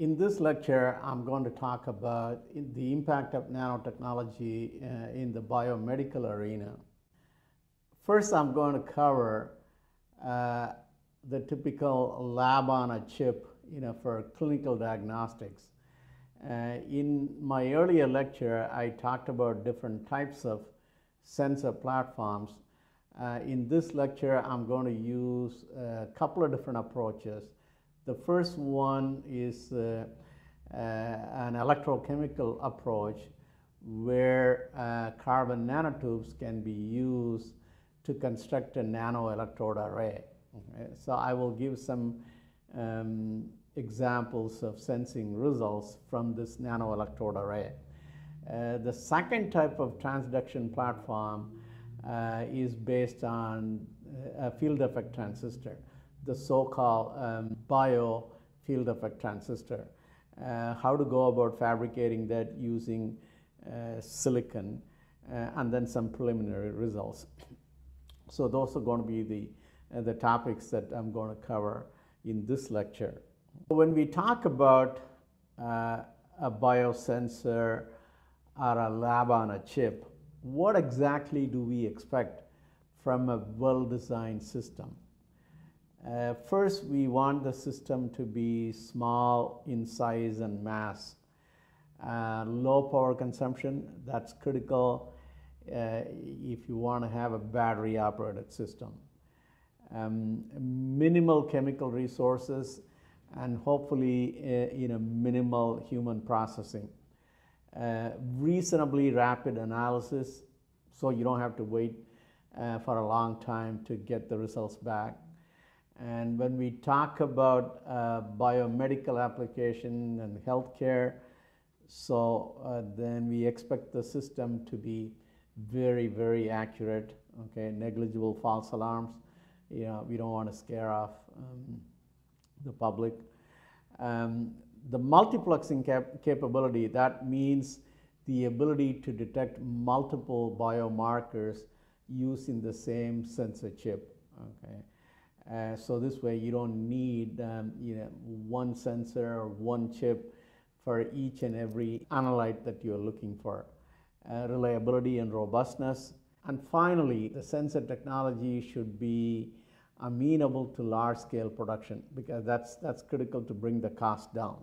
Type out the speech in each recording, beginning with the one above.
In this lecture, I'm going to talk about the impact of nanotechnology uh, in the biomedical arena. First, I'm going to cover uh, the typical lab on a chip, you know, for clinical diagnostics. Uh, in my earlier lecture, I talked about different types of sensor platforms. Uh, in this lecture, I'm going to use a couple of different approaches. The first one is uh, uh, an electrochemical approach where uh, carbon nanotubes can be used to construct a nanoelectrode array. Okay? So I will give some um, examples of sensing results from this nanoelectrode array. Uh, the second type of transduction platform uh, is based on a field effect transistor, the so-called um, bio field effect transistor. Uh, how to go about fabricating that using uh, silicon uh, and then some preliminary results. So those are going to be the, uh, the topics that I'm going to cover in this lecture. When we talk about uh, a biosensor or a lab on a chip, what exactly do we expect from a well-designed system? Uh, first, we want the system to be small in size and mass. Uh, low power consumption, that's critical uh, if you want to have a battery operated system. Um, minimal chemical resources and hopefully uh, you know, minimal human processing. Uh, reasonably rapid analysis so you don't have to wait uh, for a long time to get the results back. And when we talk about uh, biomedical application and healthcare, so uh, then we expect the system to be very, very accurate, okay, negligible false alarms. You know, we don't want to scare off um, the public. Um, the multiplexing cap capability, that means the ability to detect multiple biomarkers using the same sensor chip. Okay, uh, so this way you don't need um, you know one sensor or one chip for each and every analyte that you're looking for. Uh, reliability and robustness. And finally, the sensor technology should be amenable to large scale production because that's, that's critical to bring the cost down.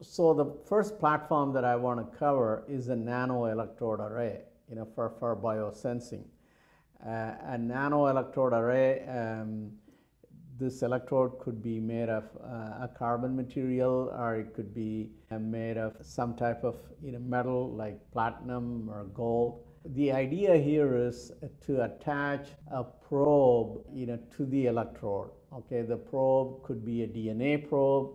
So the first platform that I want to cover is a nano electrode array, you know, for, for biosensing. Uh, a nano electrode array, um, this electrode could be made of uh, a carbon material or it could be uh, made of some type of you know, metal like platinum or gold. The idea here is to attach a probe you know, to the electrode. Okay, the probe could be a DNA probe,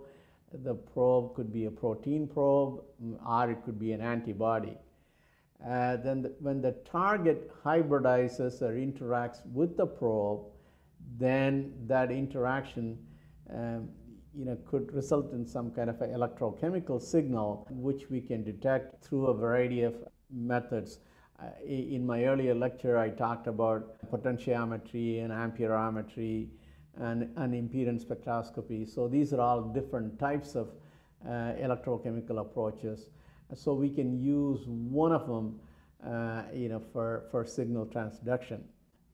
the probe could be a protein probe, or it could be an antibody. Uh, then the, when the target hybridizes or interacts with the probe, then that interaction um, you know, could result in some kind of an electrochemical signal, which we can detect through a variety of methods. Uh, in my earlier lecture, I talked about potentiometry and amperometry and, and impedance spectroscopy. So these are all different types of uh, electrochemical approaches. So we can use one of them, uh, you know, for, for signal transduction.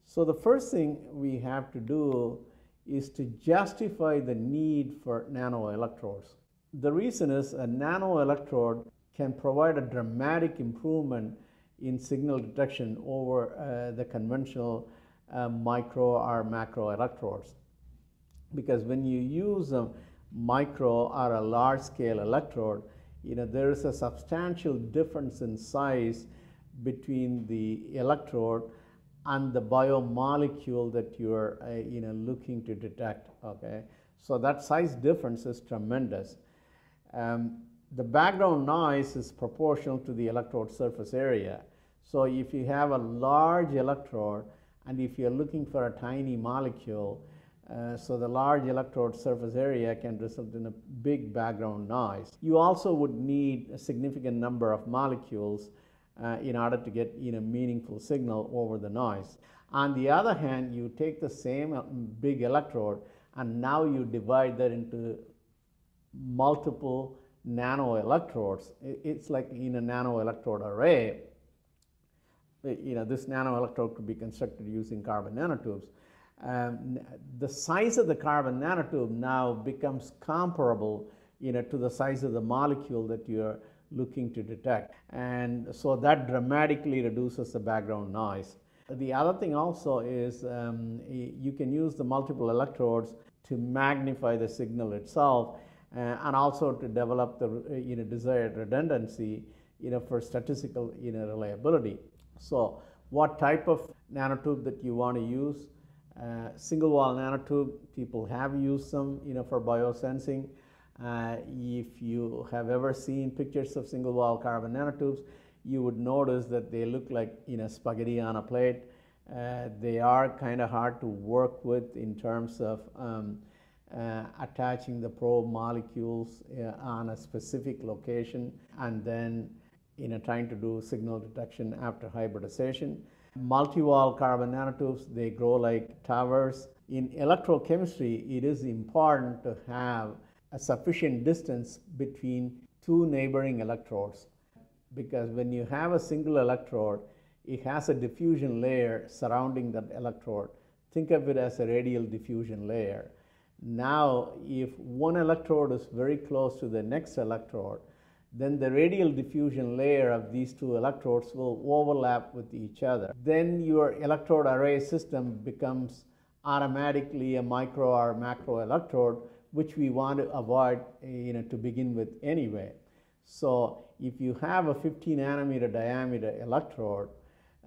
So the first thing we have to do is to justify the need for nanoelectrodes. The reason is a nanoelectrode can provide a dramatic improvement in signal detection over uh, the conventional uh, micro or macro electrodes. Because when you use a micro or a large scale electrode, you know, there is a substantial difference in size between the electrode and the biomolecule that you're uh, you know looking to detect okay? So that size difference is tremendous. Um, the background noise is proportional to the electrode surface area. So if you have a large electrode and if you're looking for a tiny molecule uh, so the large electrode surface area can result in a big background noise. You also would need a significant number of molecules uh, in order to get you know, meaningful signal over the noise. On the other hand, you take the same uh, big electrode and now you divide that into multiple nano electrodes. It's like in a nano electrode array. You know, this nano electrode could be constructed using carbon nanotubes. Um, the size of the carbon nanotube now becomes comparable you know, to the size of the molecule that you're looking to detect. And so that dramatically reduces the background noise. The other thing also is um, you can use the multiple electrodes to magnify the signal itself uh, and also to develop the you know, desired redundancy you know, for statistical you know, reliability. So what type of nanotube that you want to use? Uh, single wall nanotube, people have used them you know, for biosensing. Uh, if you have ever seen pictures of single wall carbon nanotubes, you would notice that they look like you know, spaghetti on a plate. Uh, they are kind of hard to work with in terms of um, uh, attaching the probe molecules uh, on a specific location and then you know, trying to do signal detection after hybridization. Multi-wall carbon nanotubes, they grow like towers. In electrochemistry, it is important to have a sufficient distance between two neighboring electrodes because when you have a single electrode, it has a diffusion layer surrounding that electrode. Think of it as a radial diffusion layer. Now, if one electrode is very close to the next electrode, then the radial diffusion layer of these two electrodes will overlap with each other. Then your electrode array system becomes automatically a micro or macro electrode which we want to avoid eh, you know, to begin with anyway. So if you have a 15 nanometer diameter electrode,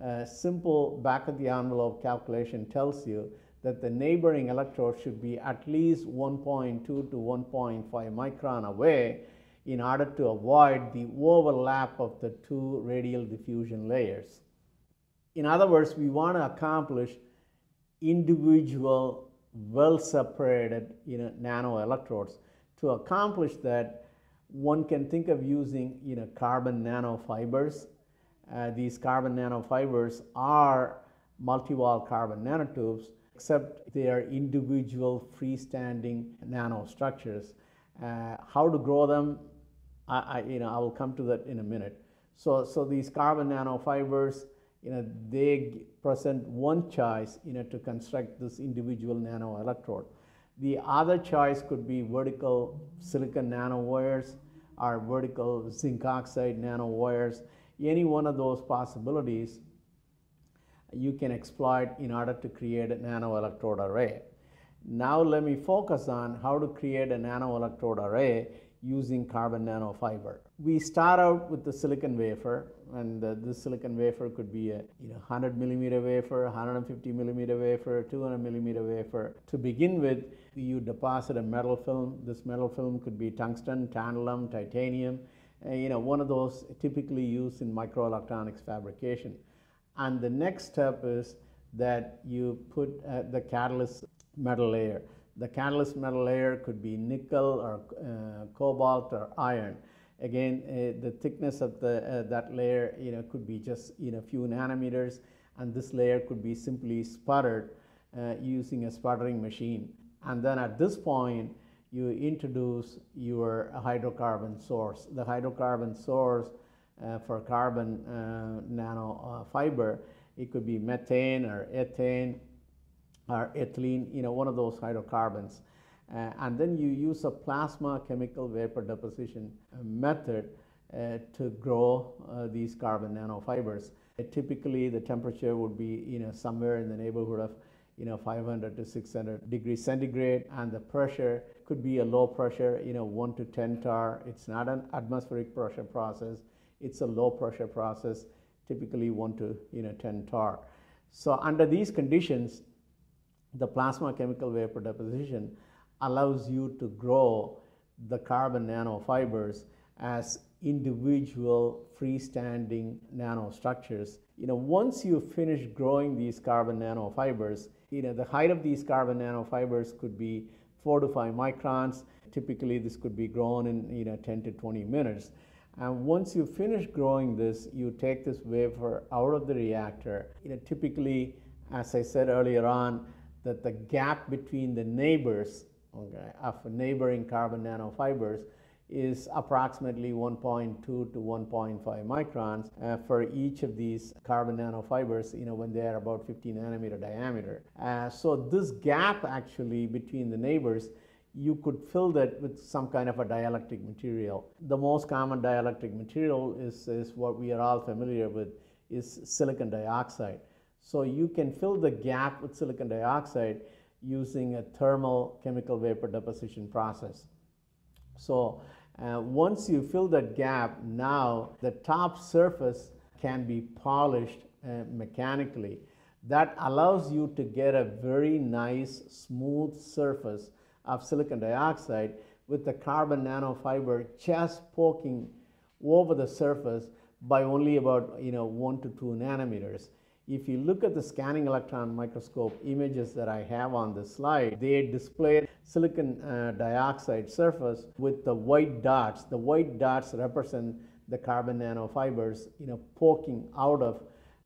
a simple back of the envelope calculation tells you that the neighboring electrode should be at least 1.2 to 1.5 micron away in order to avoid the overlap of the two radial diffusion layers. In other words, we want to accomplish individual well separated you know, nano electrodes. To accomplish that, one can think of using you know, carbon nanofibers. Uh, these carbon nanofibers are multi-wall carbon nanotubes, except they are individual freestanding nanostructures. Uh, how to grow them, I, I, you know, I will come to that in a minute. So, so these carbon nanofibers you know, they present one choice, you know, to construct this individual nano electrode. The other choice could be vertical silicon nanowires or vertical zinc oxide nanowires. Any one of those possibilities you can exploit in order to create a nano electrode array. Now let me focus on how to create a nano electrode array using carbon nanofiber. We start out with the silicon wafer, and this silicon wafer could be a you know, 100 millimeter wafer, 150 millimeter wafer, 200 millimeter wafer. To begin with, you deposit a metal film. This metal film could be tungsten, tantalum, titanium, uh, you know, one of those typically used in microelectronics fabrication. And the next step is that you put uh, the catalyst metal layer. The catalyst metal layer could be nickel or uh, cobalt or iron. Again, uh, the thickness of the, uh, that layer you know, could be just you know, few nanometers, and this layer could be simply sputtered uh, using a sputtering machine. And then at this point, you introduce your hydrocarbon source. The hydrocarbon source uh, for carbon uh, nanofiber, it could be methane or ethane or ethylene, you know, one of those hydrocarbons. Uh, and then you use a plasma chemical vapor deposition uh, method uh, to grow uh, these carbon nanofibers. Uh, typically, the temperature would be, you know, somewhere in the neighborhood of, you know, 500 to 600 degrees centigrade, and the pressure could be a low pressure, you know, 1 to 10 torr. It's not an atmospheric pressure process. It's a low pressure process, typically 1 to, you know, 10 torr. So under these conditions, the plasma chemical vapor deposition allows you to grow the carbon nanofibers as individual freestanding nanostructures. You know, once you finish growing these carbon nanofibers, you know, the height of these carbon nanofibers could be four to five microns. Typically, this could be grown in, you know, 10 to 20 minutes. And once you finish growing this, you take this wafer out of the reactor. You know, typically, as I said earlier on, that the gap between the neighbors okay, of neighboring carbon nanofibers is approximately 1.2 to 1.5 microns uh, for each of these carbon nanofibers, you know, when they are about 50 nanometer diameter. Uh, so this gap actually between the neighbors you could fill that with some kind of a dielectric material. The most common dielectric material is, is what we are all familiar with is silicon dioxide. So you can fill the gap with silicon dioxide using a thermal chemical vapor deposition process. So uh, once you fill that gap, now the top surface can be polished uh, mechanically. That allows you to get a very nice smooth surface of silicon dioxide with the carbon nanofiber just poking over the surface by only about you know one to two nanometers. If you look at the scanning electron microscope images that I have on the slide, they display silicon uh, dioxide surface with the white dots. The white dots represent the carbon nanofibers, you know, poking out of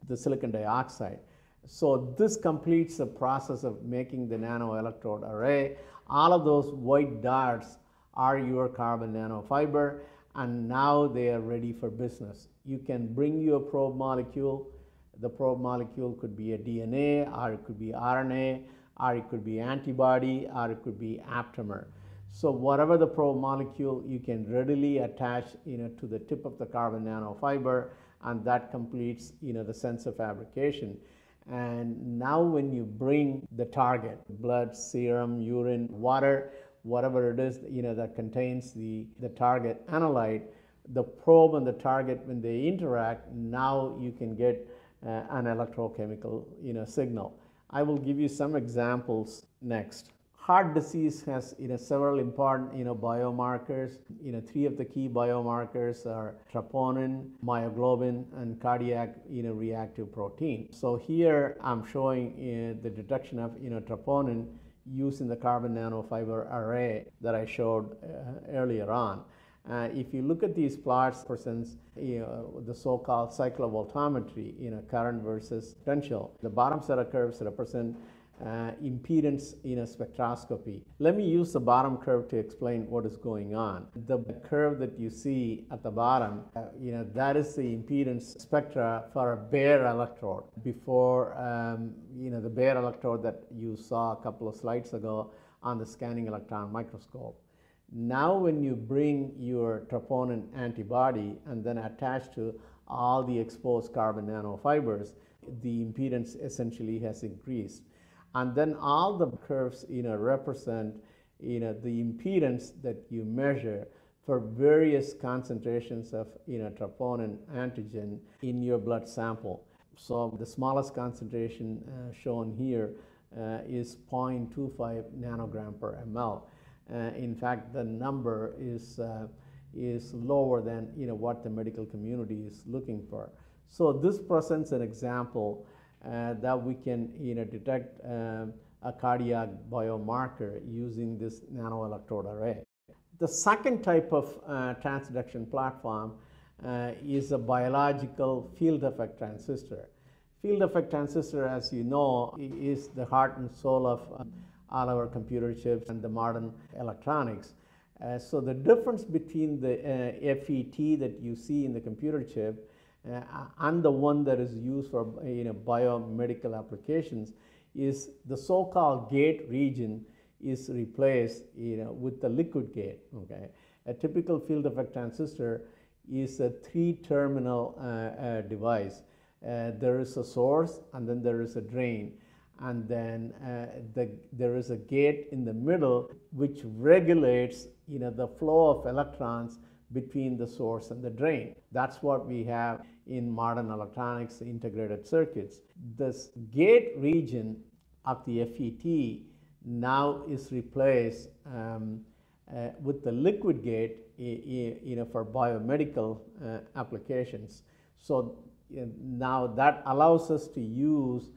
the silicon dioxide. So this completes the process of making the nanoelectrode array. All of those white dots are your carbon nanofiber and now they are ready for business. You can bring your probe molecule. The probe molecule could be a DNA or it could be RNA or it could be antibody or it could be aptamer. So whatever the probe molecule, you can readily attach you know, to the tip of the carbon nanofiber and that completes you know, the sensor fabrication. And now when you bring the target, blood, serum, urine, water, whatever it is, you know, that contains the, the target analyte, the probe and the target, when they interact, now you can get an electrochemical, you know, signal. I will give you some examples next. Heart disease has you know several important you know biomarkers. You know three of the key biomarkers are troponin myoglobin and cardiac you know reactive protein. So here i'm showing uh, the detection of you know troponin using the carbon nanofiber array that i showed uh, earlier on uh, if you look at these plots presents you know, the so-called cyclovoltammetry, you know, current versus potential. The bottom set of curves represent uh, impedance in a spectroscopy. Let me use the bottom curve to explain what is going on. The curve that you see at the bottom, uh, you know, that is the impedance spectra for a bare electrode. Before, um, you know, the bare electrode that you saw a couple of slides ago on the scanning electron microscope. Now when you bring your troponin antibody and then attach to all the exposed carbon nanofibers, the impedance essentially has increased. And then all the curves you know represent you know the impedance that you measure for various concentrations of you know troponin antigen in your blood sample. So the smallest concentration uh, shown here uh, is 0.25 nanogram per ml in fact the number is uh, is lower than you know what the medical community is looking for so this presents an example uh, that we can you know, detect a cardiac biomarker using this nanoelectrode array. The second type of uh, transduction platform uh, is a biological field effect transistor. Field effect transistor, as you know, is the heart and soul of uh, all our computer chips and the modern electronics. Uh, so the difference between the uh, FET that you see in the computer chip uh, and the one that is used for you know, biomedical applications is the so-called gate region is replaced you know, with the liquid gate. Okay? A typical field effect transistor is a three-terminal uh, uh, device. Uh, there is a source and then there is a drain and then uh, the, there is a gate in the middle which regulates you know, the flow of electrons between the source and the drain. That's what we have in modern electronics integrated circuits. This gate region of the FET now is replaced um, uh, with the liquid gate you know, for biomedical uh, applications. So uh, now that allows us to use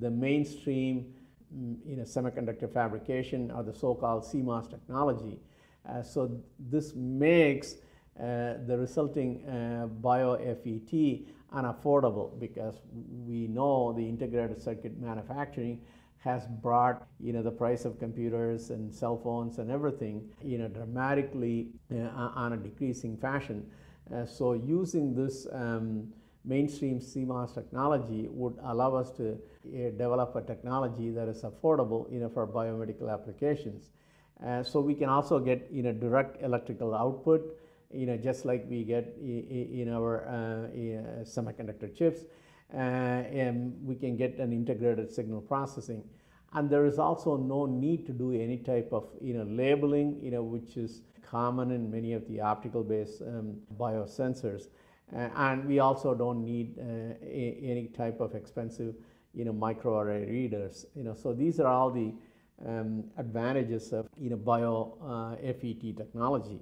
the mainstream mm, you know, semiconductor fabrication or the so-called CMOS technology. Uh, so this makes uh, the resulting uh, bio-FET unaffordable because we know the integrated circuit manufacturing has brought you know the price of computers and cell phones and everything you know dramatically uh, on a decreasing fashion. Uh, so using this um, mainstream CMOS technology would allow us to uh, develop a technology that is affordable you know for biomedical applications. Uh, so we can also get you know direct electrical output you know just like we get in our uh, semiconductor chips and we can get an integrated signal processing. And there is also no need to do any type of you know labeling, you know, which is common in many of the optical-based um, biosensors. Uh, and we also don't need uh, any type of expensive, you know, microarray readers. You know, so these are all the um, advantages of you know bio uh, FET technology.